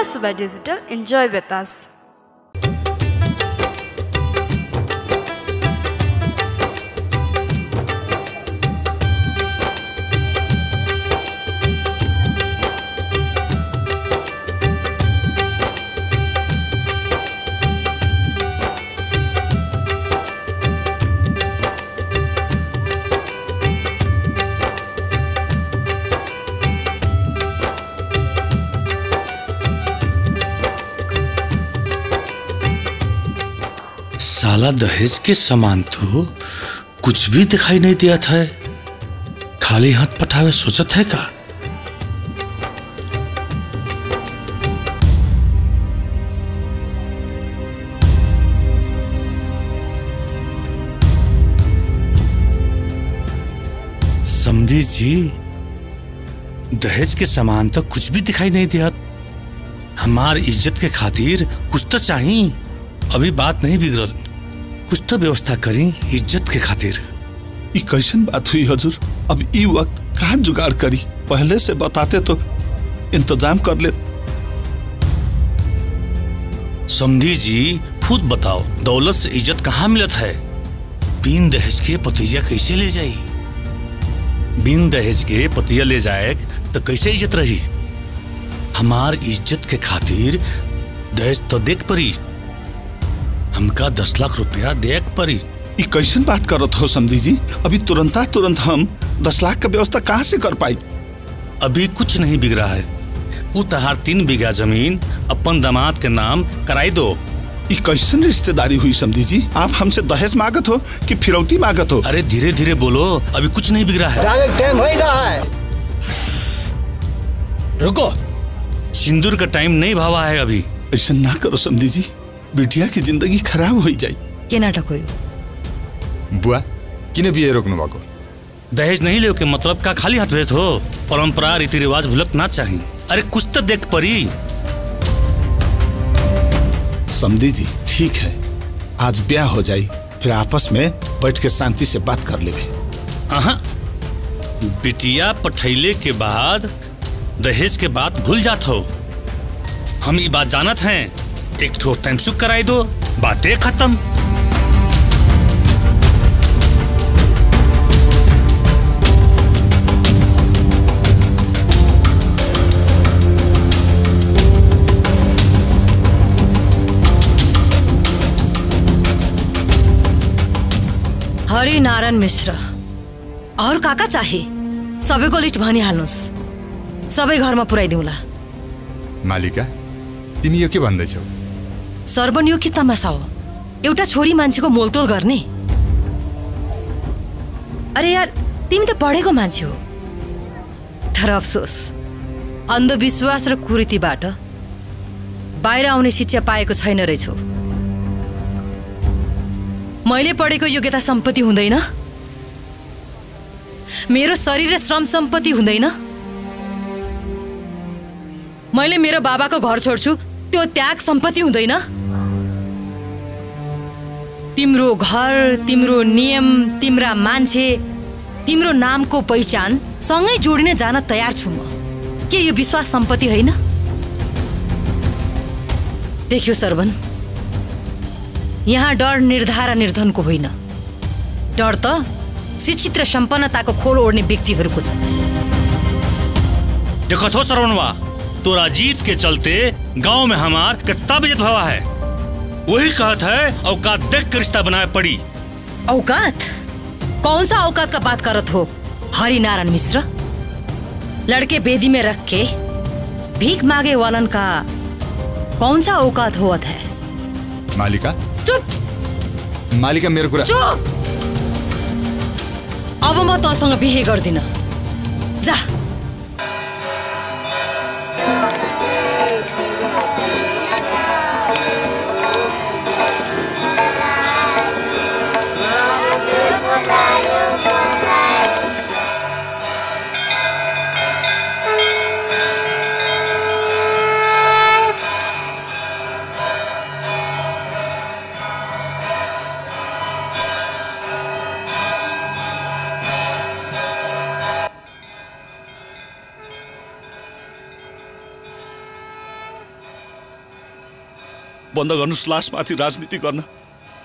Pehla Suba Digital. Enjoy with us. साला दहेज के सामान तो कुछ भी दिखाई नहीं दिया था। खाली हाथ पठावे सोचत है का? समझी जी, दहेज के सामान तो कुछ भी दिखाई नहीं दिया। हमार इज़्ज़त के खातिर कुछ तो चाहिए अभी बात नहीं बिगड़ल। कुछ तो व्यवस्था करी इज़्ज़त के खातिर। ई कैसन बात हुई हजूर? अब ई वक्त कहाँ जुगाड़ करी? पहले से बताते तो इंतज़ाम कर ले। समधी जी खुद बताओ दौलत से इज़्ज़त कहाँ मिलत है? बिन दहेज के पतिया कैसे ले जाई? बिन दहेज के पतिया ले जाए तो कैसे इज़्ज़त रही? हमार इज़्ज़त के खातिर दहेज तो देख परी हमका दस लाख रुपया देख परी। ई कैसन बात करत हो समधी जी? अभी तुरंता तुरंत हम दस लाख का व्यवस्था कहाँ से कर पाई? अभी कुछ नहीं बिगड़ा है। उ तहार तीन बीघा ज़मीन अपन दामाद के नाम कराई दो। ई कैसन रिश्तेदारी हुई समधी जी? आप हमसे दहेज मांगत हो कि फिरौती मांगत हो? अरे धीरे धीरे बोलो अभी कुछ नहीं बिगड़ा है। टाइम होएगा है रुको सिंदूर का टाइम नहीं भावा है अभी। ऐसा ना करो समधी जी। बिटिया की ज़िंदगी खराब हो जाए के नाटक हो बुआ किन बिहे रोक्नु भएको दहेज नहीं ले के मतलब का खाली हाथ भेज हो? परंपरा रीति रिवाज भूलक ना चाहिए अरे कुछ तो देख परी। समधी जी ठीक है। आज ब्याह हो जाए फिर आपस में बैठ के शांति से बात कर लेवे। अहा बिटिया पठैले के बाद दहेज के बात भूल जात हो। हम ये बात जानत हैं। एक ठो तैमसुक कराई दो बातें खत्म। हरि नारायण मिश्र और काका चाहे? सबैको लिस्ट भनिहाल्नुहोस् सबै घरमा पुऱ्याइदिउँला। मालिका तिमी यो के भन्दैछौ? सर्वन यो तमासा हो। एउटा छोरी मान्छेको मोलतोल गर्ने। अरे यार तिमी त पढेको मान्छे हो। तर अफसोस अन्धविश्वास र कुरीतिबाट बाहिर आउने शिक्षा पाएको छैन रहेछौ मैले पढेको योग्यता सम्पत्ति हुँदैन। मेरो शरीर र श्रम सम्पत्ति हुँदैन। मैले मेरो बाबाको घर छोड्छु त्यो त्याग सम्पत्ति हुँदैन। तिम्रो घर तिम्रो नियम तिम्रा मान्छे तिम्रो नामको पहिचान सँगै जोडिने जान तयार छु म। के यो विश्वास सम्पत्ति होइन? देख्यो सरवन यहाँ डर निर्धार निर्धनको होइन। डर त शिक्षित र सम्पन्नताको खोल ओढ्ने व्यक्तिहरूको छ। देखो थो सरवणवा तोरा जीत के चलते गांव में हमार भवा है। वही कहत है औकात देख के रिश्ता बनाए पड़ी। औकात? कौन सा औकात का बात करत हो? हरि नारायण मिश्र? लड़के बेदी में रख के भीख मांगे वालन का कौन सा औकात होत है? मालिका? चुप! मालिका मेरो कुरा चुप! अब म तँसँग बिहे गर्दिन जा। बन्द गर्नुहोस् लासमाथि राजनीति गर्न।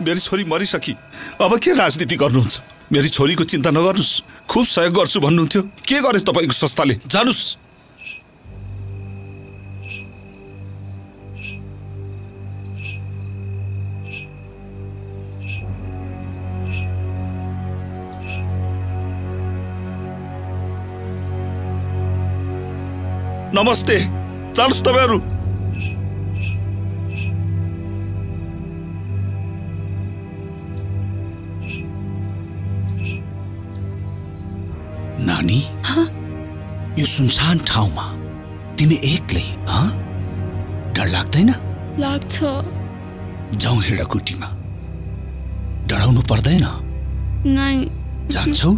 मेरी छोरी मरिसकी। अब के राजनीति गर्नुहुन्छ? मेरी छोरीको चिन्ता नगर्नुहोस्। खुब सहयोग गर्छु भन्नुहुन्थ्यो। के गरे तपाईँको संस्थाले? जानुहोस् नमस्ते। जानुहोस् तपाईँहरू। सुनसान ठाउँमा तिमी एक्लै हँ? डर लाग्दैन? लाग्छ। जाउँ हिँड कुटीमा डराउनु पर्दैन। जान्छौ?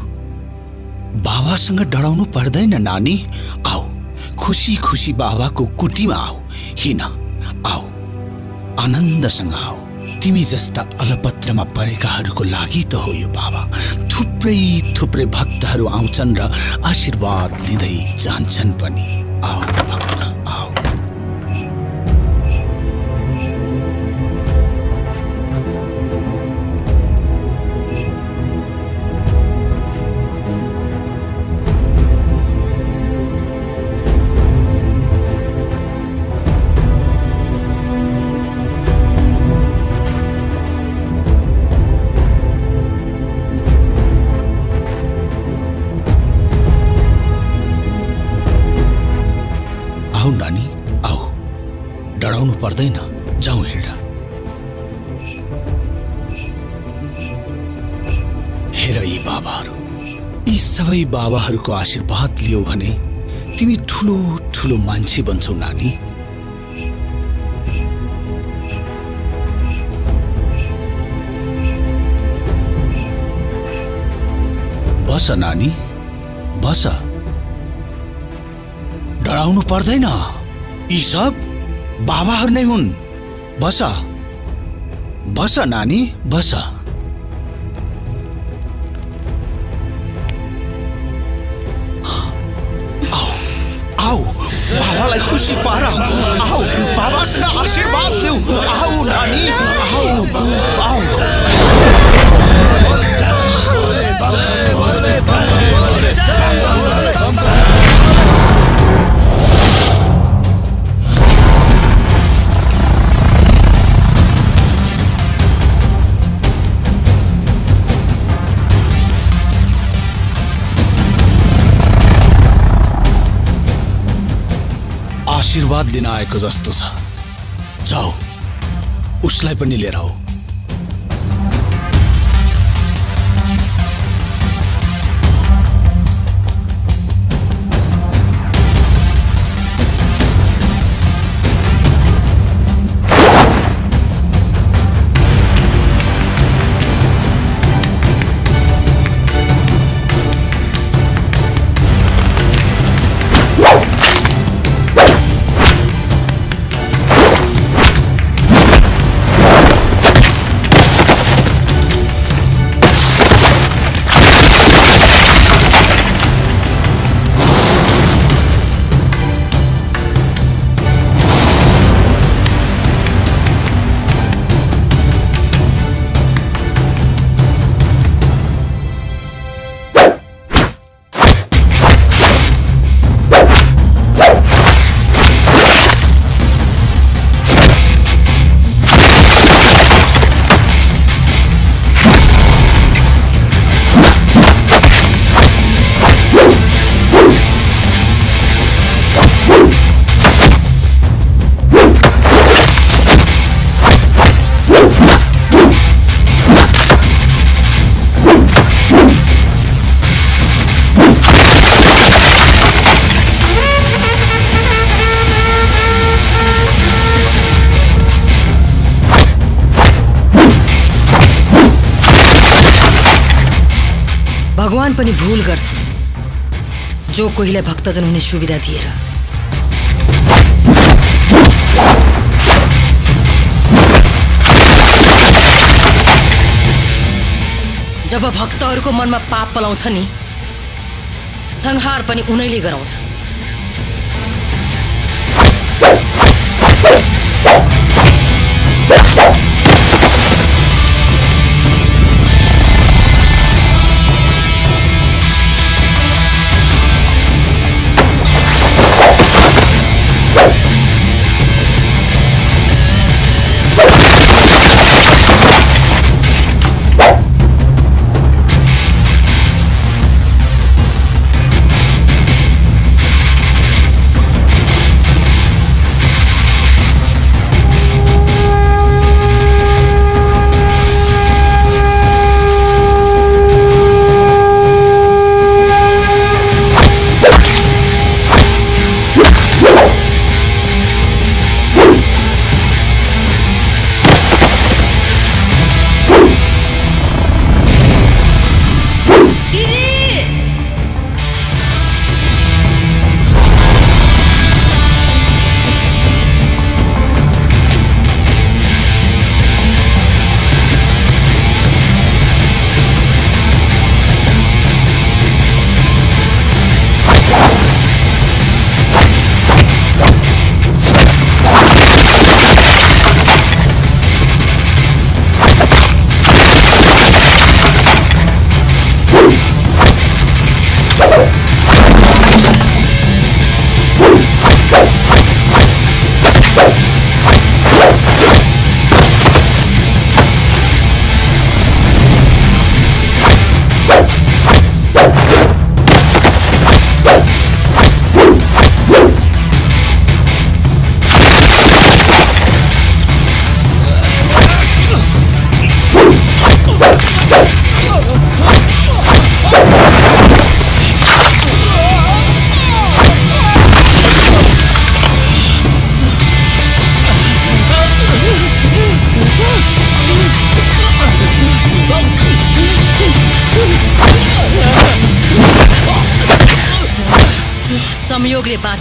बाबासँग डराउनु पर्दैन नानी। आऊ खुसी खुसी बाबाको कुटीमा आऊ। हिँड आऊ। आनन्दसँग आऊ। तिमी जस्ता अलपत्रमा परेकाहरूको लागि त हो यो बाबा। थुप्रै थुप्रै भक्तहरू आउँछन् र आशीर्वाद लिँदै जान्छन् पनि। आऊ भक्त। आऊ नानी आऊ। डराउनु पर्दैन जाउँ हिँड। हेर यी बाबाहरू यी सबै बाबाहरूको आशीर्वाद लियो भने तिमी ठुलो ठुलो मान्छे बन्छौ नानी। बस नानी बस। डराउनु पर्दैन। यी सब बाबाहरू नै हुन्। बस। बस नानी बस। आऊ बाबालाई खुसी पार। आऊ बाबासँग आशीर्वाद देऊ आऊ नानी आऊ आऊ। लिन आएको जस्तो छ। जाऊ। उसलाई पनि लिएर आऊ। भगवान पनि भूल गर्छ। जो कोहीलाई भक्तजन हुने सुविधा दिएर। जब भक्तहरूको मनमा पाप पलाउँछ नि संहार पनि उनैले गराउँछ।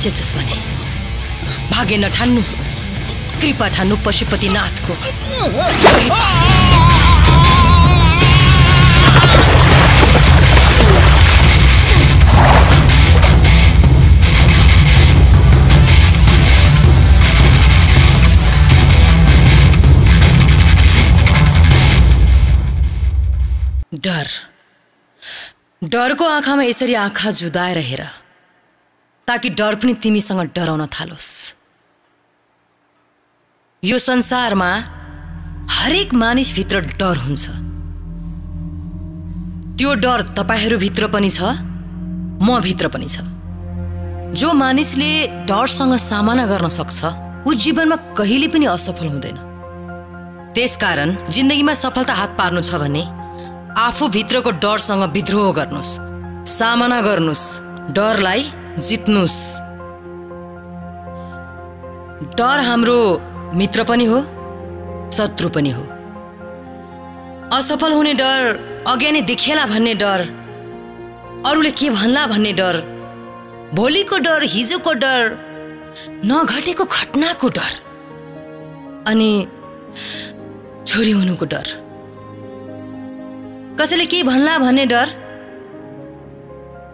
बाँचेछस् भने भाग्य नठान्नु कृपा ठान्नु पशुपतिनाथको डर। डरको आँखामा यसरी आँखा जुदाएर हेर। ताकि डर पनि तिमीसँग डराउन थालोस्। यो संसारमा हरेक मानिसभित्र डर हुन्छ। त्यो डर तपाईँहरूभित्र पनि छ म भित्र पनि छ। जो मानिसले डरसँग सामना गर्न सक्छ ऊ जीवनमा कहिले पनि असफल हुँदैन। त्यसकारण जिन्दगीमा सफलता हात पार्नु छ भने आफू भित्रको डरसँग विद्रोह गर्नुहोस् सामना गर्नुहोस्। डरलाई जित्नुहोस् डर हाम्रो मित्र पनि हो शत्रु पनि हो। असफल हुने डर अज्ञानी देखिएला भन्ने डर अरूले के भन्ला भन्ने डर भोलिको डर हिजोको डर नघटेको घटनाको डर अनि छोरी हुनुको डर। कसैले के भन्ला भन्ने डर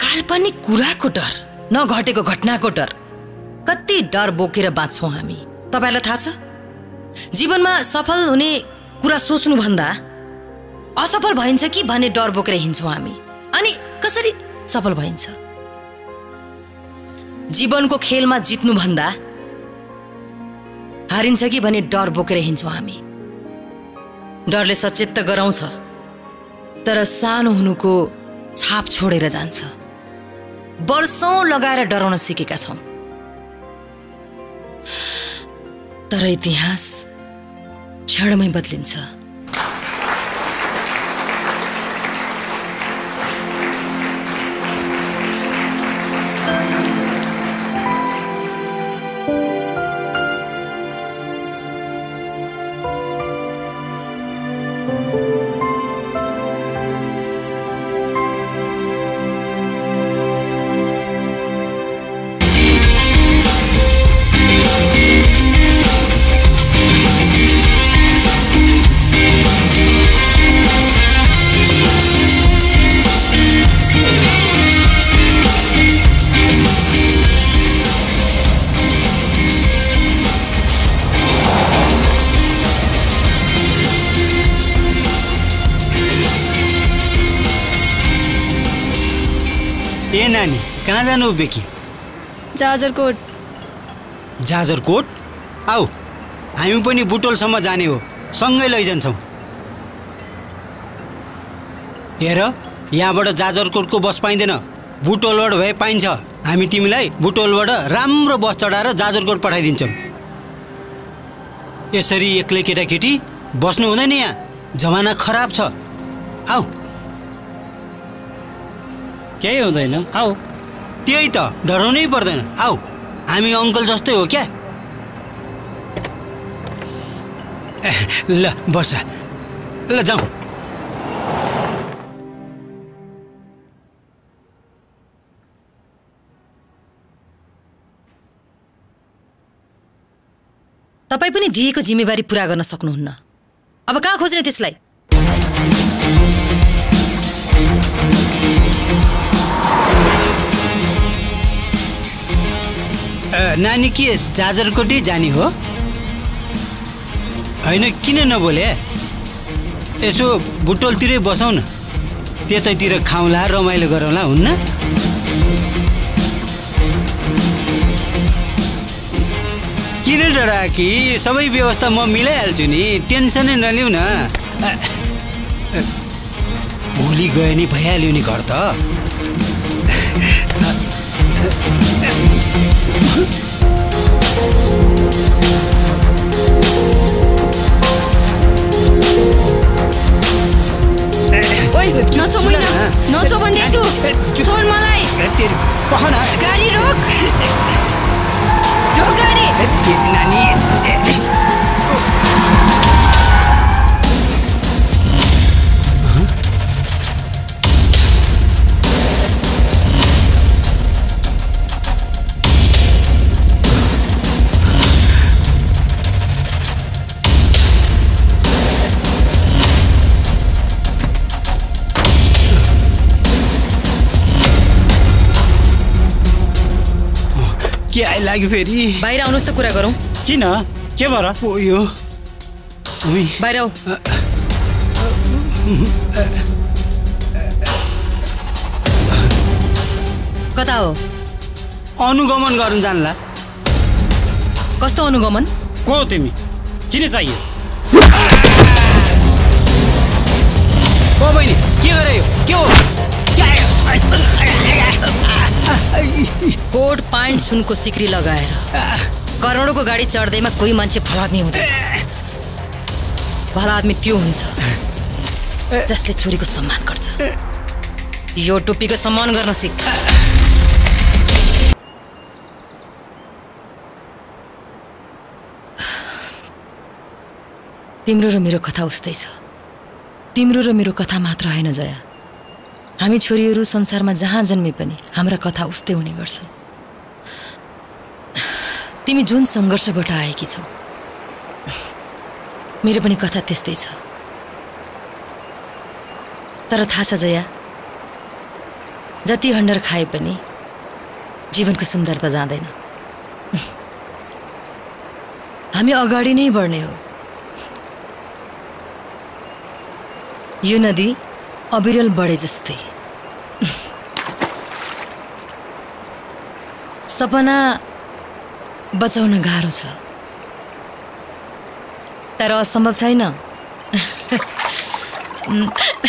काल्पनिक कुराको डर। नघटेको घटनाको डर। कति डर बोकेर बाँच्छौँ हामी। तपाईँलाई थाहा छ? जीवनमा सफल हुने कुरा सोच्नुभन्दा असफल भइन्छ कि भन्ने डर बोकेर हिँड्छौँ हामी। अनि कसरी सफल भइन्छ? जीवनको खेलमा जित्नुभन्दा हारिन्छ कि भन्ने डर बोकेर हिँड्छौँ हामी। डरले सचेत त गराउँछ तर सानो हुनुको छाप छोडेर जान्छ। वर्षौँ लगाएर डराउन सिकेका छौँ। तर इतिहास क्षणमै बदलिन्छ। जानु बेकी जाजरकोट। जाजरकोट? आऊ हामी पनि बुटोलसम्म जाने हो। सँगै लैजान्छौँ। हेर यहाँबाट जाजरकोटको बस पाइँदैन। बुटोलबाट भए पाइन्छ। हामी तिमीलाई बुटोलबाट राम्रो बस चढाएर जाजरकोट पठाइदिन्छौँ। यसरी एक्लै केटाकेटी बस्नु हुँदैन यहाँ। जमाना खराब छ। आऊ। केही हुँदैन। आऊ। त्यही त डराउनै पर्दैन। आऊ हामी अङ्कल जस्तै हो क्या? ल बस। ल जाउँ तपाईँ पनि दिएको जिम्मेवारी पुरा गर्न सक्नुहुन्न। अब कहाँ खोज्ने त्यसलाई? नानी के जाजरकोटै जाने हो? होइन किन नबोले? यसो बुटोलतिरै बसौँ न त्यतैतिर खाउँला रमाइलो गरौँला हुन्न? किन डरा कि सबै व्यवस्था म मिलाइहाल्छु नि टेन्सनै नलिउ न भोलि गयो नि भइहाल्यो नि घर त। नचो होइन नचो भन्दैछु। छोड मलाई। गाडी रोक। रोक गाडी। नानी। के आइलाग्यो फेरि? बाहिर आउनुहोस् त कुरा गरौँ। किन? के भएर? यो। उही, बाहिर कता हो? अनुगमन गर्नु जान्ला। कस्तो अनुगमन? को हो तिमी? किन चाहियो? ओ बहिनी? के गरे यो? के हो? कोट पाइन्ट सुनको सिक्री लगाएर। करोडौँको गाडी चढ्दैमा कोही मान्छे भलादमी हुँदैन। भला आदमी त्यो हुन्छ जसले छोरीको सम्मान गर्छ। यो टोपीको सम्मान गर्न सिक तिम्रो र मेरो कथा उस्तै छ। तिम्रो र मेरो कथा मात्र होइन जया। हामी छोरीहरू संसारमा जहाँ जन्मे पनि हाम्रा कथा उस्तै हुने गर्छन्। तिमी जुन सङ्घर्षबाट आएकी छौ मेरो पनि कथा त्यस्तै छ। तर थाहा छ जया जति हन्डर खाए पनि जीवनको सुन्दरता जाँदैन। हामी अगाडि नै बढ्ने हो। यो नदी अविरल बढे जस्तै। सपना बचाउन गाह्रो छ। तर असम्भव छैन।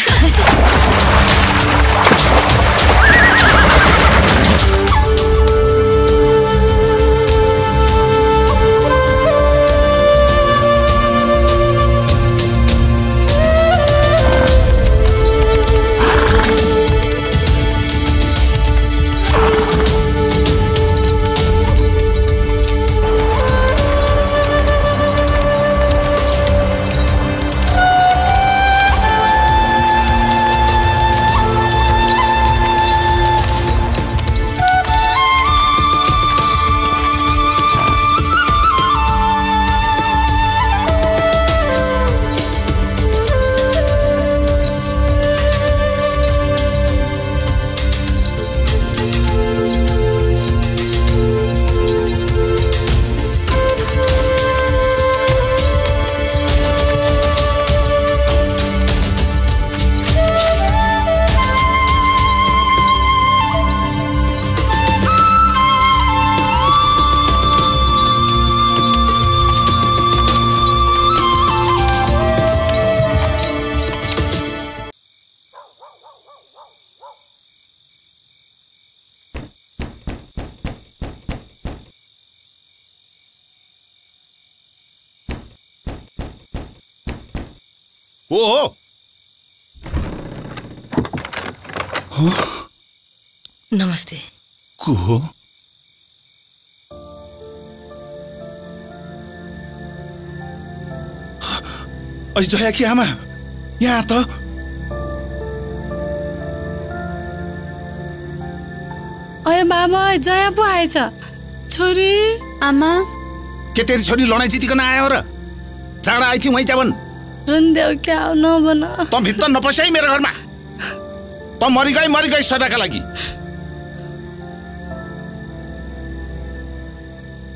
हो हो नमस्ते को हो जया कि आमा यहाँ त अय बाबा जया पो आएछ छोरी आमा के तेरी छोरी लडाइँ जितिकन आयो र चाँडा आइथ्यो वहीँ चाबन रुन्देऊ क्या? हो नबन त भित्र नपस है मेरो घरमा। त मरि गई मरि गई सदाका लागि।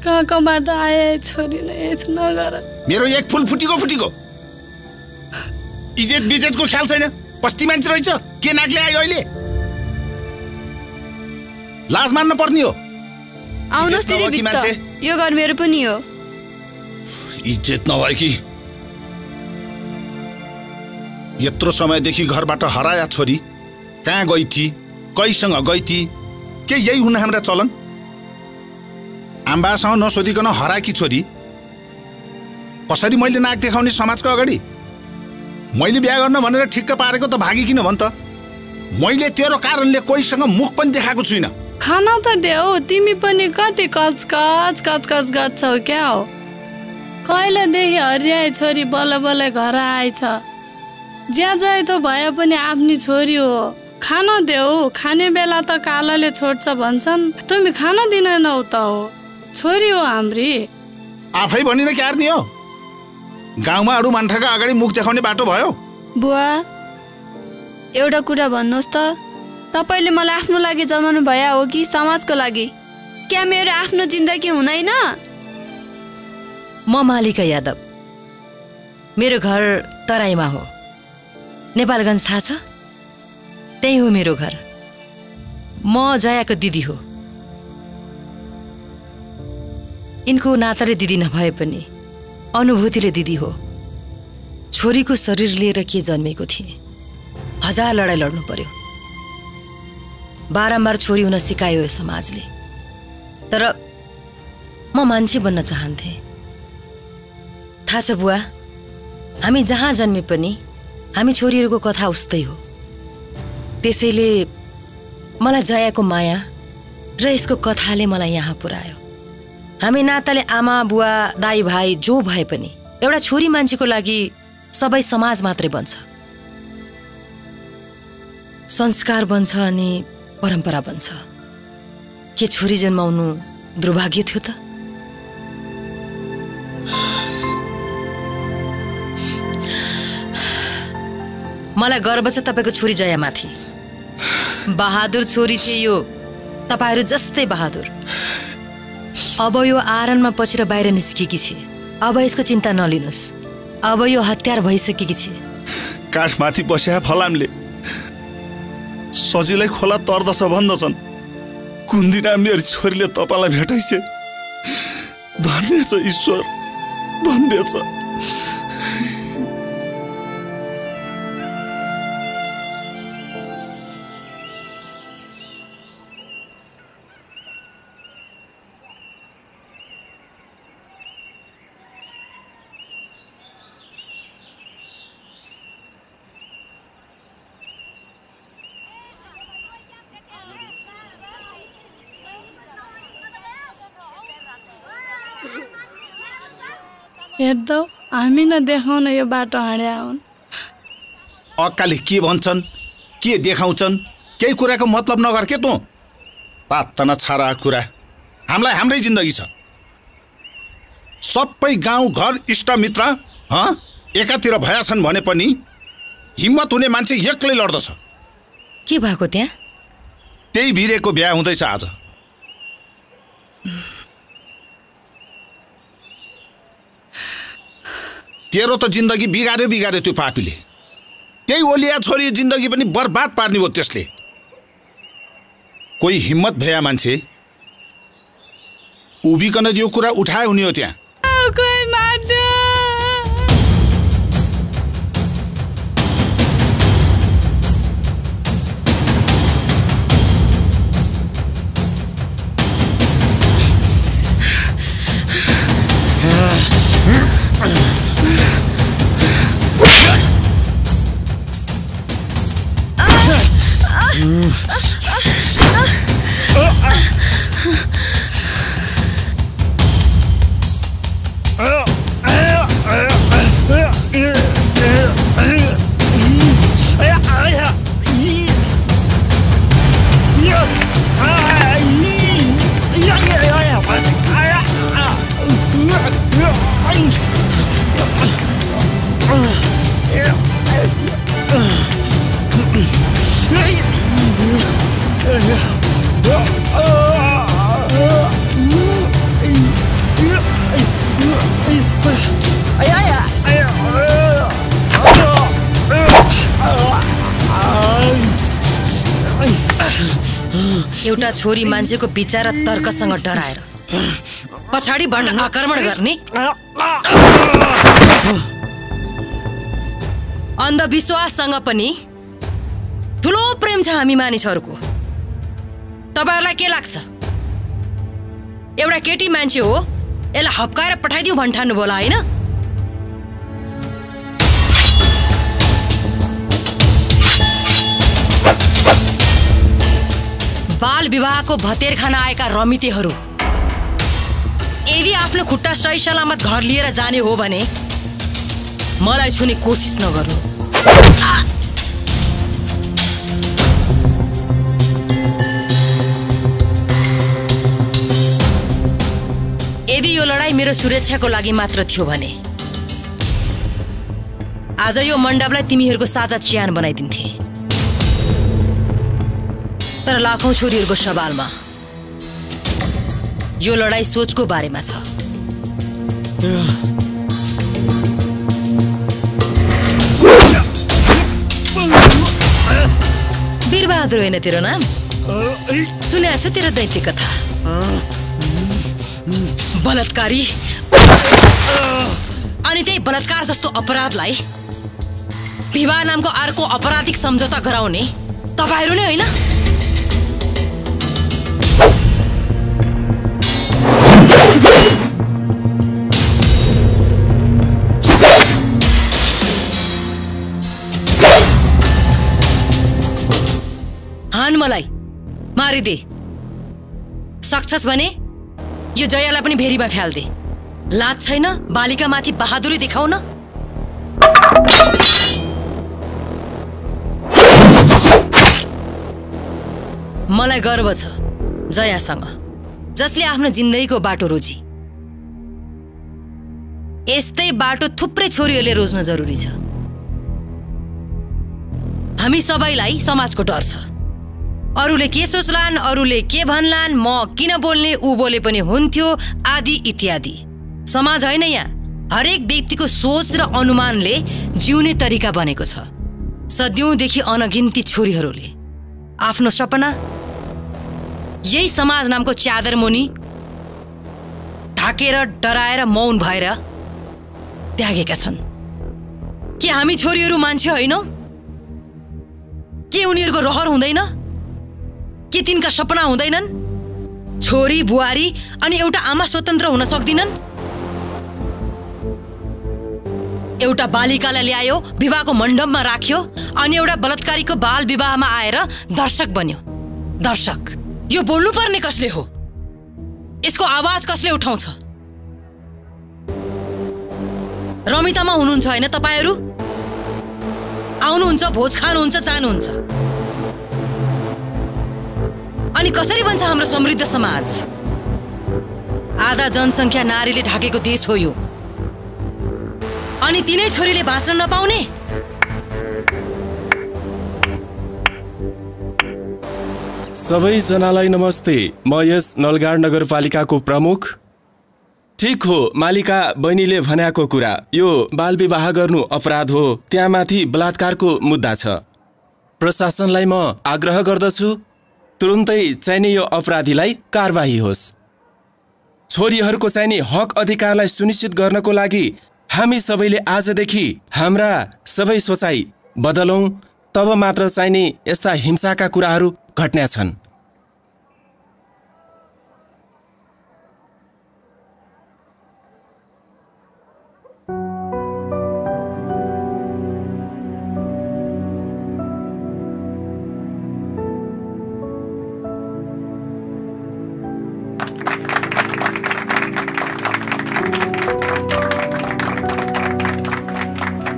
कहाँ कहाँबाट आए छोरी नै यस्तो नगर? मेरो एक फुल फुटीको फुटीको। इजेत बिजेतको ख्याल छैन। बस्ती मान्छे रहेछ। के नाकले आयो अहिले? लाज मान्न पर्ने हो। आउनुहोस् इज्जत दिदी मान्छे। यो घर मेरो पनि हो। इज्जत नभए कि यत्रो समयदेखि घरबाट हराया छोरी। कहाँ गई थिए कैसँग गई थिए के यही हुन् हाम्रा चलन? आम्बासँग नसोधिकन हराएकी छोरी? कसरी मैले नाक देखाउने समाजको अगाडि? मैले बिहा गर्न भनेर ठिक्क पारेको त भागी किन भन् त? मैले तेरो कारणले कोहीसँग मुख पनि देखाएको छुइनँ। खाना त देऊ तिमी पनि कति कचकच कचकच गर्छौ क्या हो? कहिलेदेखि हरियाए छोरी बल्ल बल्ल घर आएछ? ज्या जाइ त भए पनि आफ्नी छोरी हो। खाना देऊ खाने बेला त कालाले छोड्छ भन्छन्। तिमी खाना दिँदैनौ त हो। छोरी हो हाम्री। आफै भनिन क्यार नि हो। गाउँमा अरू मान्छेका अगाडि मुख देखाउने बाटो भयो। बुवा एउटा कुरा भन्नुहोस् त। तपाईँले मलाई आफ्नो लागि जन्माउनु भए हो कि समाजको लागि? क्या मेरो आफ्नो जिन्दगी हुँदैन? म मालिका यादव। मेरो घर तराईमा हो। नेपालगञ्ज थाहा छ? त्यही हो मेरो घर। म जयाको दिदी हो। यिनको नाताले दिदी नभए पनि अनुभूतिले दिदी हो। छोरीको शरीर लिएर के जन्मेको थिएँ? हजार लडाइँ लड्नु पर्यो। बारम्बार छोरी हुन सिकायो यो समाजले। तर म मान्छे बन्न चाहन्थेँ। थाहा छ बुवा हामी जहाँ जन्मे पनि हामी छोरीहरूको कथा उस्तै हो। त्यसैले मलाई जयाको माया र यसको कथाले मलाई यहाँ पुर्यायो हामी नाताले आमा बुवा दाई भाइ जो भए पनि एउटा छोरी मान्छेको लागि सबै समाज मात्रै बन्छ। संस्कार बन्छ अनि परम्परा बन्छ। के छोरी जन्माउनु दुर्भाग्य थियो त? मलाई गर्व छ तपाईँको छोरी जयामाथि। बहादुर छोरी चाहिँ यो तपाईँहरू जस्तै बहादुर। अब यो आरणमा पछिर बाहिर निस्किएकी छे अब यसको चिन्ता नलिनुहोस्। अब यो हतियार भइसकेकी छे काठमाथि बस्या फलामले। सजिलै खोला तर्दछ भन्दछन्। कुन दिन मेरो छोरीले तपाईँलाई भेटाइछ धन्य छ ईश्वर। धन्य छ। हेर्दौ हामी न देखाउन यो बाटो हाँड्या हुन्। अक्काले के भन्छन् के देखाउँछन् केही कुराको मतलब नगर के तँ? पात्त न छारा कुरा हामीलाई हाम्रै जिन्दगी छ। सबै गाउँ घर इष्टमित्र हँ एकातिर भएछन् भने पनि हिम्मत हुने मान्छे एक्लै लड्दछ। के भएको त्यहाँ? त्यही भिरेको बिहा हुँदैछ आज। तेरो त जिन्दगी बिगार्यो बिगार्यो त्यो पापीले। त्यही ओलिया छोरी जिन्दगी पनि बर्बाद पार्ने हो त्यसले। कोही हिम्मत भया मान्छे उभिकन यो कुरा उठाए हुने हो त्यहाँ। एउटा छोरी मान्छेको विचार र तर्कसँग डराएर पछाडिबाट आक्रमण गर्ने? अन्धविश्वाससँग पनि ठुलो प्रेम छ हामी मानिसहरूको। तपाईँहरूलाई के लाग्छ? एउटा केटी मान्छे हो यसलाई हप्काएर पठाइदिउँ भन्ठान्नु होला होइन? बाल विवाहको भतेर खान आएका रमितेहरू यदि आफ्नो खुट्टा सही सलामत घर लिएर जाने हो भने मलाई छुने कोसिस नगर्नु। यदि यो लडाई मेरो सुरक्षाको लागि मात्र थियो भने आज यो मण्डपलाई तिमीहरूको साझा चिहान बनाइदिन्थे। तर लाखौं छोरीहरूको सवालमा यो लडाई सोचको बारेमा छ। वीरबहादुर होइन तेरो नाम? सुनेको छु तेरो दैत्य कथा। बलात्कारी। अनि त्यही बलात्कार जस्तो अपराधलाई विवाह नामको अर्को अपराधिक सम्झौता गराउने तपाईँहरू नै होइन? मारिदे सक्छस् भने यो जयालाई पनि भेरीमा फ्याल्दे। लाज छैन बालिकामाथि बहादुरी देखाउन। मलाई गर्व छ जयासँग जसले आफ्नो जिन्दगीको बाटो रोजी। यस्तै बाटो थुप्रै छोरीहरूले रोज्न जरुरी छ। हामी सबैलाई समाजको डर छ। अरूले के सोच्लान् अरूले के भन्लान् म किन बोल्ने ऊ बोले पनि हुन्थ्यो आदि इत्यादि। समाज होइन यहाँ। हरेक व्यक्तिको सोच र अनुमानले जिउने तरिका बनेको छ। सद्यौँदेखि अनगिन्ती छोरीहरूले। आफ्नो सपना? यही समाज नामको च्यादर मुनि। ढाकेर डराएर मौन भएर त्यागेका छन्। के हामी छोरीहरू मान्छे होइनौ? के उनीहरूको रहर हुँदैन? के तिनका सपना हुँदैनन्? छोरी बुहारी अनि एउटा आमा स्वतन्त्र हुन सक्दिनन्? एउटा बालिकालाई ल्यायो विवाहको मण्डपमा राख्यो अनि एउटा बलात्कारीको बाल विवाहमा आएर दर्शक बन्यो। दर्शक यो बोल्नुपर्ने कसले हो? यसको आवाज कसले उठाउँछ? रमितामा हुनुहुन्छ होइन तपाईँहरू? आउनुहुन्छ भोज खानुहुन्छ जानुहुन्छ अनि कसरी बन्छ हाम्रो समृद्ध समाज? आधा जनसङ्ख्या नारीले ढाकेको देश हो यो। अनि तिनै छोरीले बाँच्न नपाउने? सबैजनालाई नमस्ते म यस नलगाड नगरपालिकाको प्रमुख। ठिक हो मालिका बहिनीले भनेको कुरा यो बाल विवाह गर्नु अपराध हो त्यहाँ माथि बलात्कारको मुद्दा छ। प्रशासनलाई म आग्रह गर्दछु। तुरुन्तै चाहिने यो अपराधीलाई कारवाही होस्। छोरीहरूको चाहिने हक अधिकारलाई सुनिश्चित गर्नको लागि हामी सबैले आजदेखि हाम्रा सबै सोचाइ बदलौँ तब मात्र चाहिने यस्ता हिंसाका कुराहरू घट्नेछन्